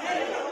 Hallelujah.